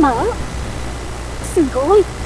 ますごい。